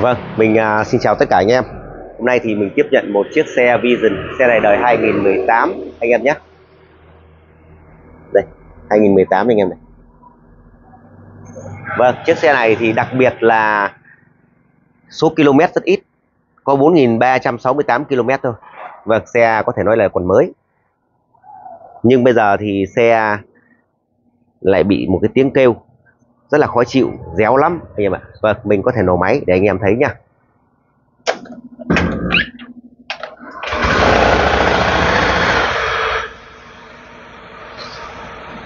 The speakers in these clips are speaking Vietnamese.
Vâng, mình à, xin chào tất cả anh em. Hôm nay thì mình tiếp nhận một chiếc xe Vision, xe này đời 2018 anh em nhé. Đây, 2018 anh em này. Vâng, chiếc xe này thì đặc biệt là số km rất ít, có 4.368 km thôi. Vâng, xe có thể nói là còn mới. Nhưng bây giờ thì xe lại bị một cái tiếng kêu rất là khó chịu réo lắm anh em ạ. Và mình có thể nổ máy để anh em thấy nha.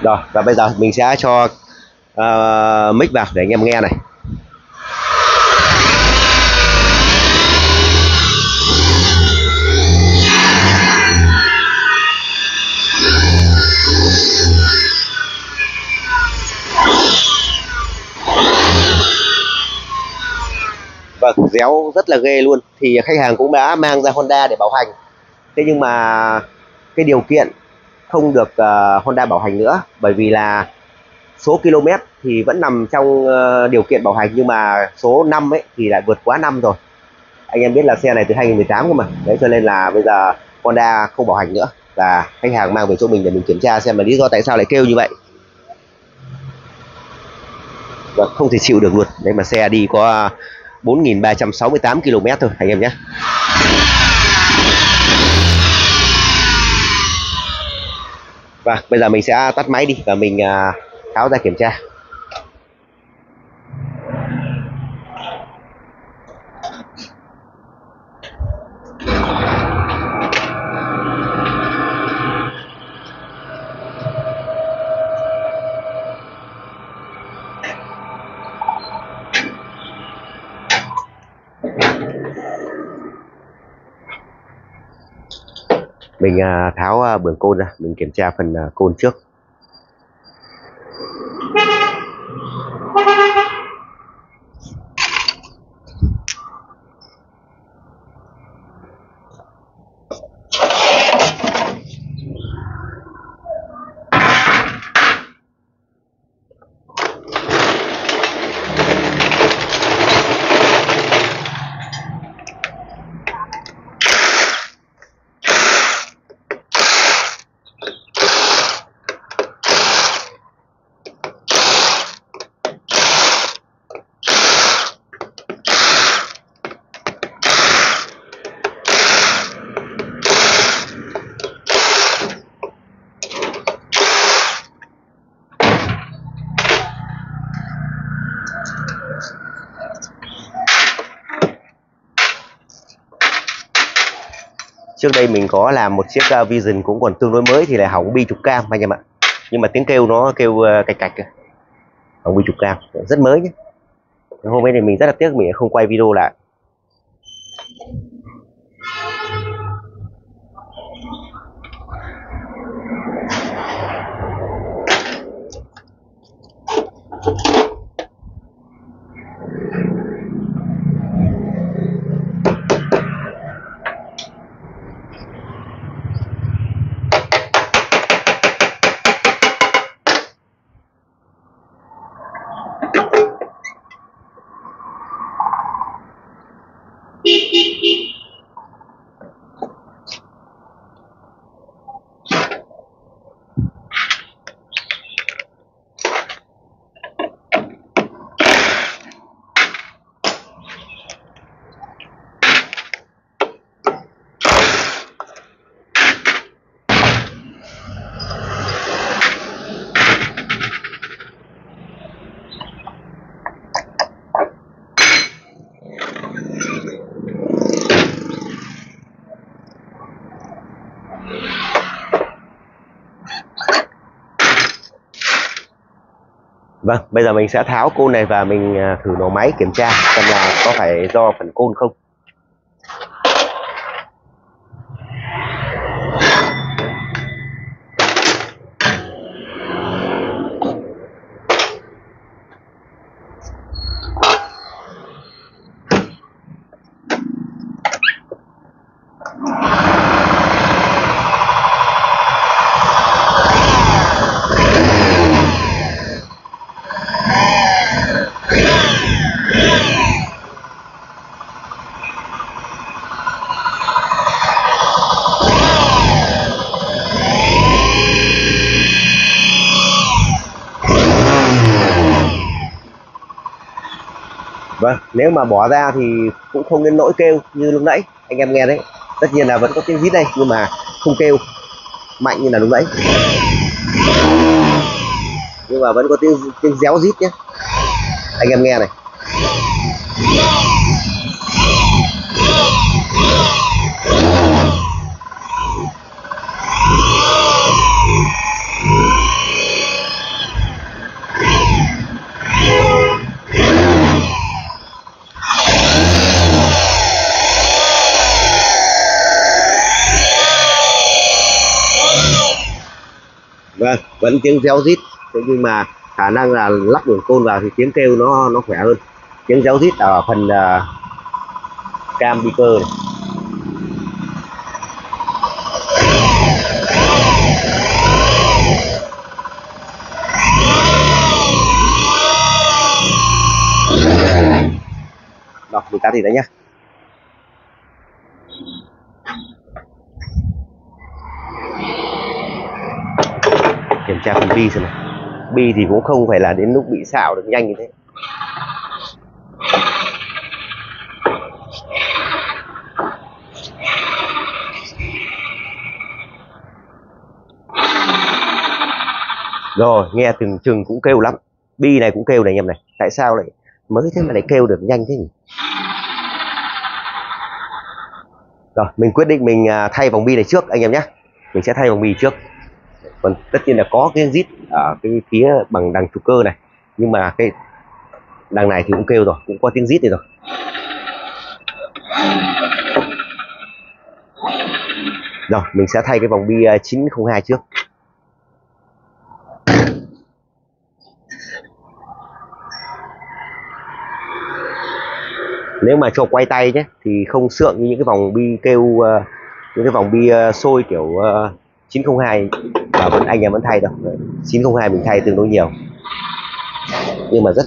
Rồi và bây giờ mình sẽ cho uh, mic vào để anh em nghe này. Và réo rất là ghê luôn. Thì khách hàng cũng đã mang ra Honda để bảo hành. Thế nhưng mà cái điều kiện không được uh, Honda bảo hành nữa bởi vì là số km thì vẫn nằm trong uh, điều kiện bảo hành nhưng mà số năm ấy thì lại vượt quá năm rồi. Anh em biết là xe này từ 2018 cơ mà. Đấy cho nên là bây giờ Honda không bảo hành nữa. Và khách hàng mang về chỗ mình để mình kiểm tra xem là lý do tại sao lại kêu như vậy. Và không thể chịu được luôn. Đấy mà xe đi có 4.368 km thôi, anh em nhé. Và bây giờ mình sẽ tắt máy đi và mình à, tháo ra kiểm tra. Mình à, tháo à, bường côn ra mình kiểm tra phần à, côn trước. Trước đây mình có làm một chiếc uh, Vision cũng còn tương đối mới thì lại hỏng bi trục cam anh em ạ. Nhưng mà tiếng kêu nó kêu uh, cạch cạch hỏng bi trục cam, rất mới nhé hôm nay thì mình rất là tiếc mình không quay video lại. Vâng, bây giờ mình sẽ tháo côn này và mình à, thử nổ máy kiểm tra xem là có phải do phần côn không. Nếu mà bỏ ra thì cũng không đến nỗi kêu như lúc nãy, anh em nghe đấy. Tất nhiên là vẫn có tiếng rít đây, nhưng mà không kêu mạnh như là lúc nãy. Nhưng mà vẫn có tiếng tiếng réo rít nhé. Anh em nghe này. Vâng vẫn tiếng réo rít. Thế nhưng mà khả năng là lắp đường côn vào thì tiếng kêu nó nó khỏe hơn. Tiếng réo rít ở phần uh, cam bi cơ này. Đọc mình thì đấy nhá. Tra phần bi xem nào. Bi thì cũng không phải là đến lúc bị xạo được nhanh như thế. Rồi, nghe từng chừng cũng kêu lắm. Bi này cũng kêu này anh em này. Tại sao lại mới thế mà lại kêu được nhanh thế nhỉ? rồi mình quyết định mình à, thay vòng bi này trước anh em nhé mình sẽ thay vòng bi trước còn tất nhiên là có cái zit ở cái phía bằng đằng trục cơ này. Nhưng mà cái đằng này thì cũng kêu rồi cũng có tiếng zit này rồi. Rồi mình sẽ thay cái vòng bi à, 902 trước. Nếu mà cho quay tay nhé thì không sượng như những cái vòng bi kêu uh, những cái vòng bi uh, sôi kiểu uh, 902 và vẫn anh em vẫn thay đâu 902 mình thay tương đối nhiều. Nhưng mà rất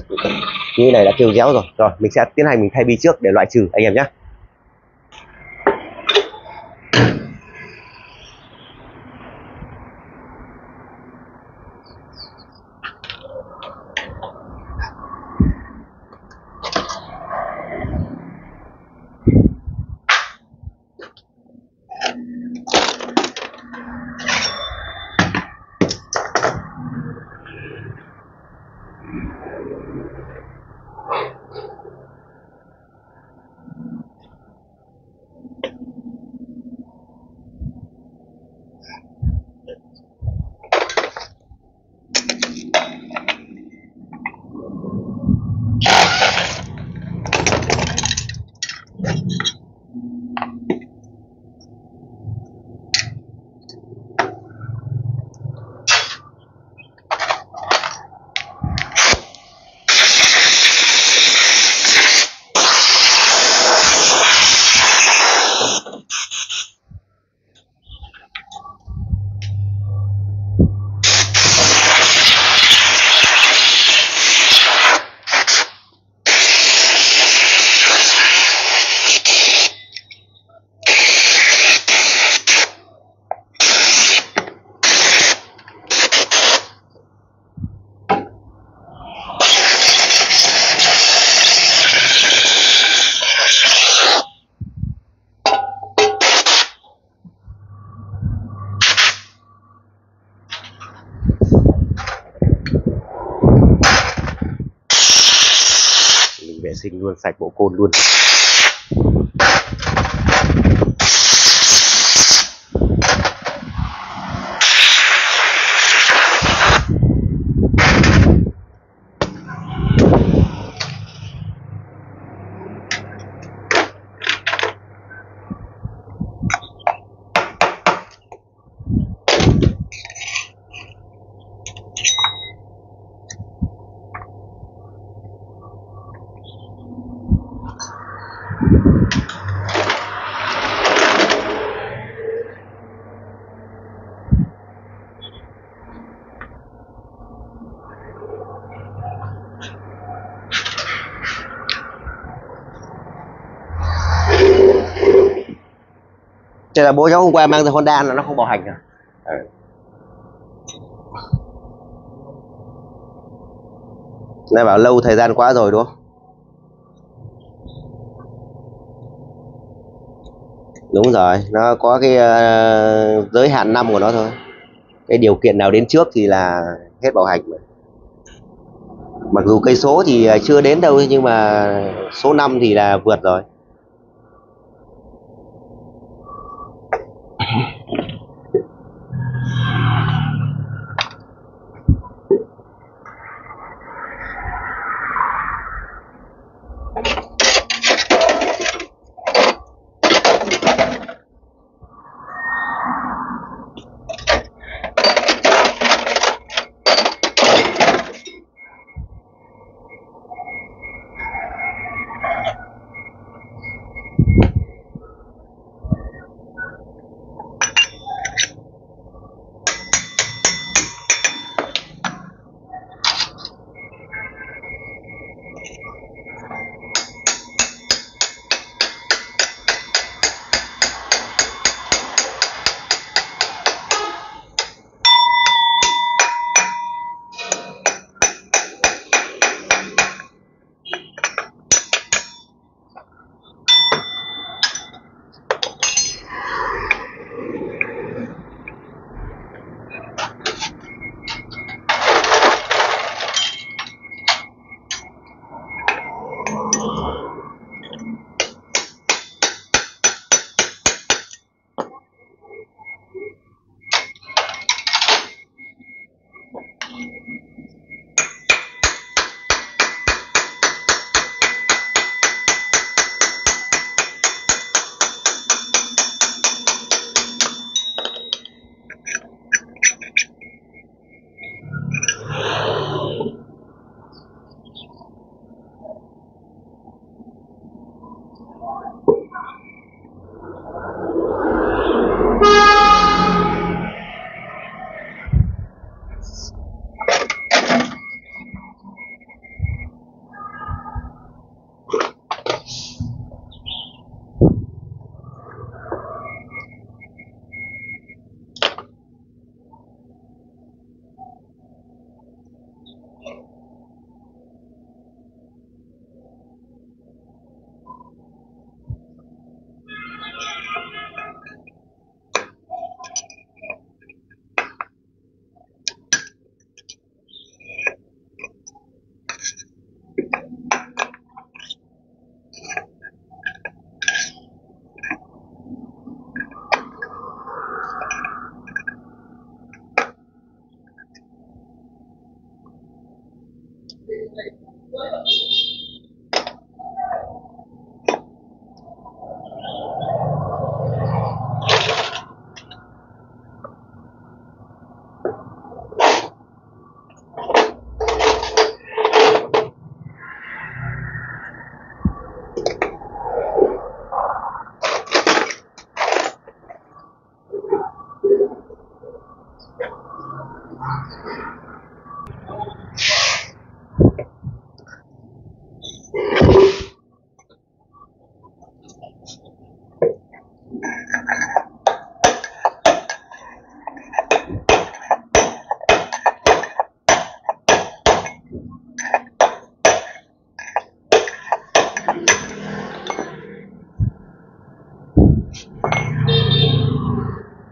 như này đã kêu réo rồi. Rồi, mình sẽ tiến hành mình thay bi trước để loại trừ anh em nhé Sinh luôn sạch bộ côn luôn. Thế là bố cháu hôm qua mang ra Honda là nó không bảo hành rồi à. Này bảo lâu thời gian quá rồi đúng không? Đúng rồi, nó có cái uh, giới hạn năm của nó thôi Cái điều kiện nào đến trước thì là hết bảo hành mà. Mặc dù cây số thì ờ, chưa đến đâu nhưng mà số năm thì là vượt rồi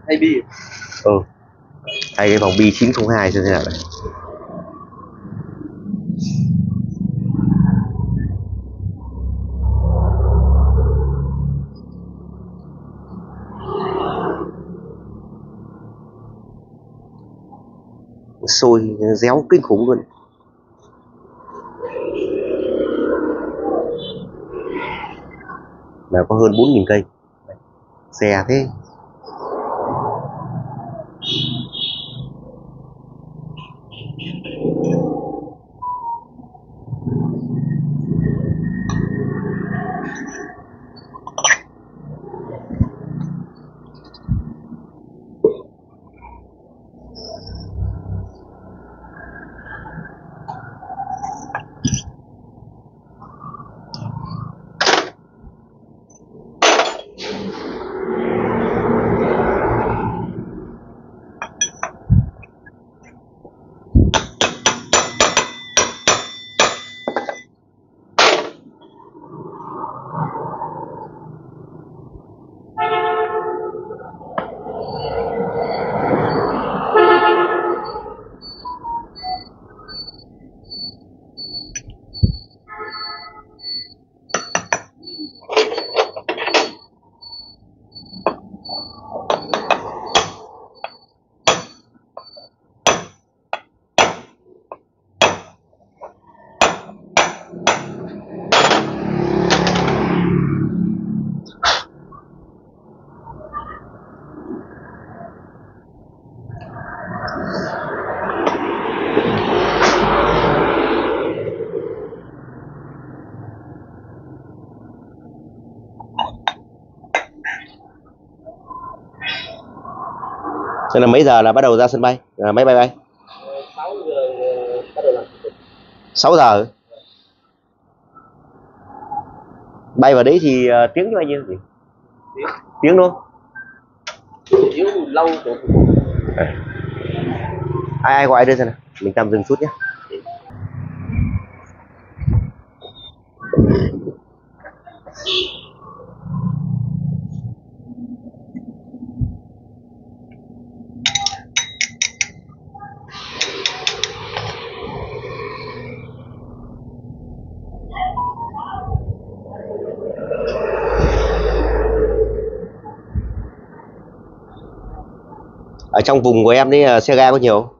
Hay bi ừ. Hay cái vòng bi 902 xem thế nào này, sôi réo kinh khủng luôn. Là có hơn 4.000 cây. Xe thế. Thế là mấy giờ là bắt đầu ra sân bay? À, máy bay bay? 6 giờ bắt đầu làm thủ tục 6 giờ. Bay vào đấy thì ờ, tiếng cho bao nhiêu gì? tiếng Tiếng luôn. lâu của Ai ai gọi đưa ra nào? Mình tạm dừng chút nhé. Ở trong vùng của em đấy xe ga có nhiều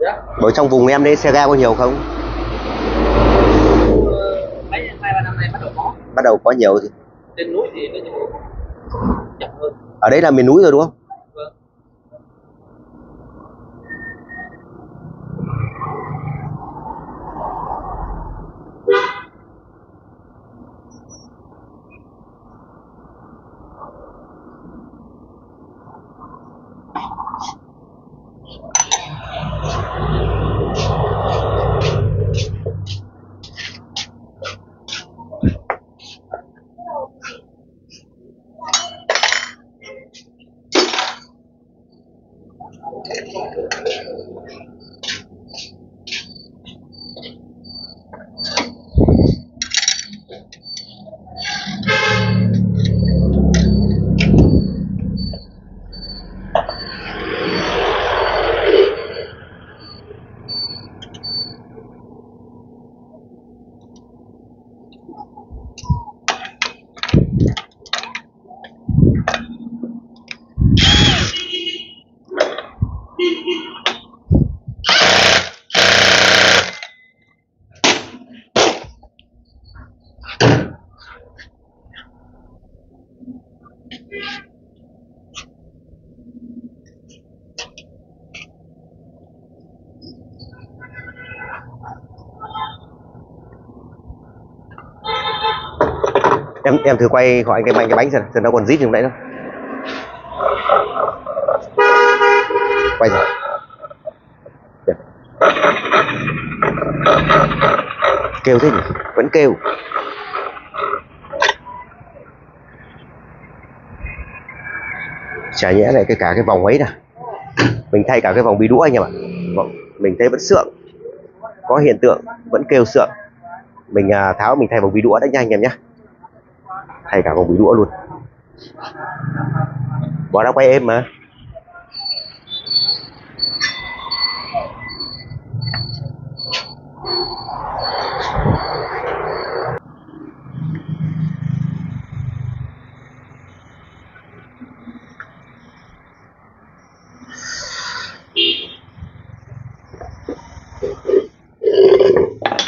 dạ. Ở trong vùng em đấy xe ga có nhiều không? Ờ, mấy hai ba năm nay bắt đầu có. Bắt đầu có nhiều thì trên núi thì nó chậm hơn. Ở đấy là miền núi rồi đúng không? Em thử quay gọi cái bánh cái bánh xem xem nó còn rít như nãy đâu. Quay rồi. Dạ. Kêu thế nhỉ? Vẫn kêu. Chả nhẽ lại cái cả cái vòng ấy nè. Mình thay cả cái vòng bi đũa anh em ạ. Mình thấy vẫn sượng. Có hiện tượng, vẫn kêu sượng. Mình à, tháo mình thay vòng bi đũa đấy nhanh em nhé thay cả con bí đũa luôn. Bỏ đã quay êm mà.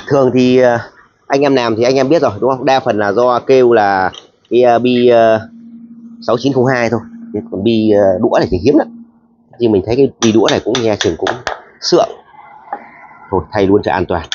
Thường thì à, anh em làm thì anh em biết rồi, đúng không? Đa phần là do kêu là cái uh, bi à, uh, 6902 thôi. Nhưng còn bi uh, đũa này thì hiếm lắm. Nhưng mình thấy cái bi đũa này cũng nghe chừng cũng sượng. Thôi thay luôn cho an toàn.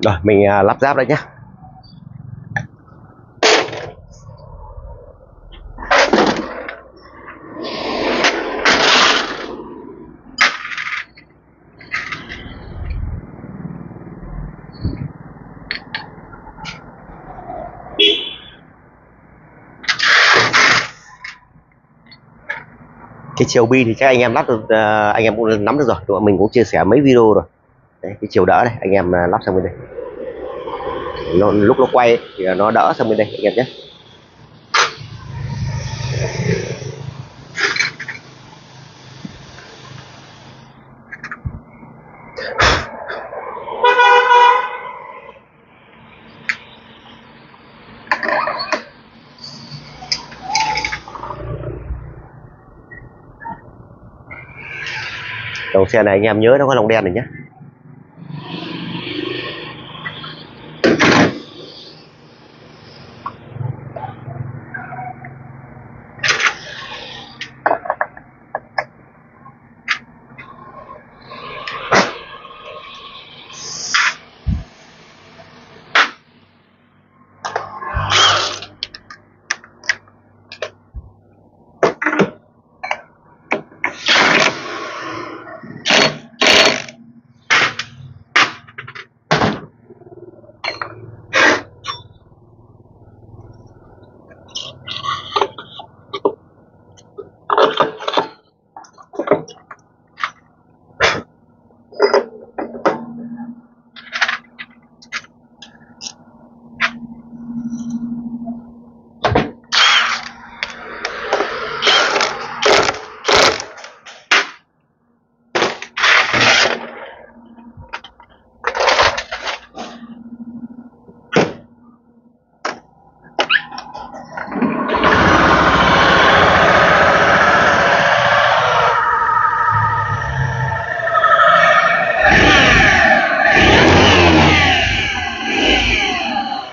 Rồi mình à, lắp ráp đây nhé cái chiều bi thì các anh em lắp được à, anh em cũng nắm được rồi tụi mình cũng chia sẻ mấy video rồi. Đấy, cái chiều đỡ đây anh em à, lắp sang bên đây nó, lúc nó quay thì nó đỡ sang bên đây anh em nhé. Đầu xe này anh em nhớ nó có lồng đen này nhé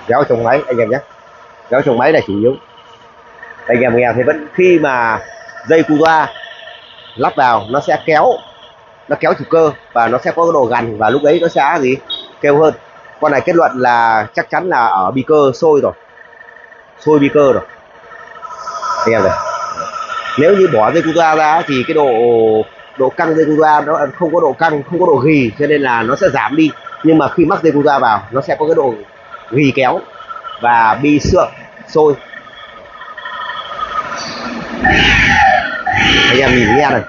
kéo trong máy anh em nhé. Kéo trong máy là chủ yếu. Anh em nghe thì vẫn, khi mà dây cu loa lắp vào, nó sẽ kéo, nó kéo chủ cơ và nó sẽ có cái độ gần và lúc ấy nó sẽ gì? Kêu hơn. Con này kết luận là chắc chắn là ở bi cơ sôi rồi. Sôi bi cơ rồi. Anh em này. Nếu như bỏ dây cu loa ra thì cái độ độ căng dây cu loa nó không có độ căng, không có độ ghi, cho nên là nó sẽ giảm đi. Nhưng mà khi mắc dây cu loa vào, nó sẽ có cái độ ghi kéo và bi sượng sôi. Anh em nhìn nghe này.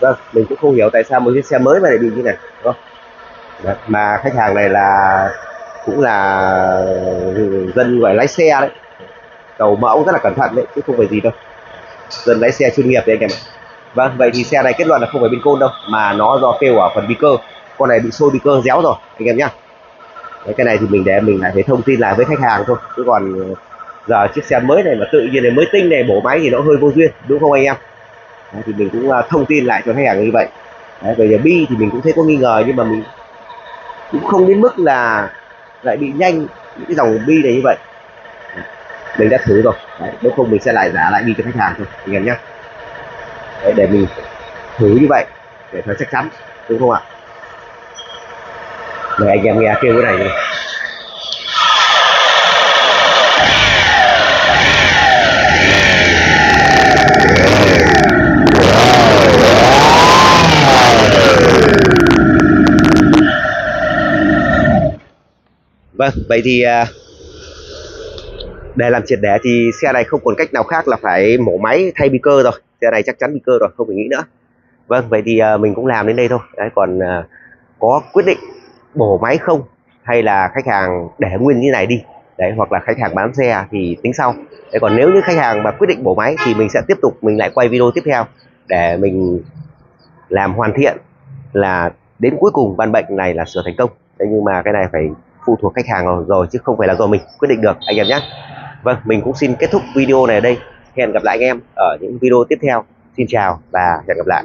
Vâng mình cũng không hiểu tại sao một chiếc xe mới mà lại bị như này đúng không? Đấy, mà khách hàng này là cũng là dân gọi lái xe đấy. Đầu mẫu rất là cẩn thận đấy chứ không phải gì đâu. Dân lái xe chuyên nghiệp đấy anh em ạ vâng vậy thì xe này kết luận là không phải bên côn đâu mà nó do kêu ở phần bi cơ. Con này bị sôi bi cơ réo rồi anh em nhá. Đấy, cái này thì mình để mình lại phải thông tin lại với khách hàng thôi. Chứ còn ờ, giờ chiếc xe mới này mà tự nhiên này mới tinh này bổ máy thì nó hơi vô duyên đúng không anh em? Đấy, thì mình cũng ờ, thông tin lại cho khách hàng như vậy. Đấy, về giờ bi thì mình cũng thấy có nghi ngờ nhưng mà mình cũng không đến mức là lại bị nhanh những cái dòng bi này như vậy. Mình đã thử rồi. Đấy, nếu không mình sẽ lại giả lại bi cho khách hàng thôi anh em nhé Đấy, để mình thử như vậy để cho chắc chắn đúng không ạ? Để anh em nghe kêu cái này này vâng vậy thì à, để làm triệt để thì xe này không còn cách nào khác là phải mổ máy thay bi cơ rồi xe này chắc chắn bị cơ rồi không phải nghĩ nữa. Vâng vậy thì à, mình cũng làm đến đây thôi. Đấy còn à, có quyết định bổ máy không? Hay là khách hàng để nguyên như này đi. Đấy hoặc là khách hàng bán xe thì tính sau. Đấy còn nếu như khách hàng mà quyết định bổ máy thì mình sẽ tiếp tục mình lại quay video tiếp theo để mình làm hoàn thiện là đến cuối cùng căn bệnh này là sửa thành công. Đấy nhưng mà cái này phải phụ thuộc khách hàng rồi, rồi chứ không phải là do mình quyết định được anh em nhé. Vâng mình cũng xin kết thúc video này ở đây hẹn gặp lại anh em ở những video tiếp theo. Xin chào và hẹn gặp lại.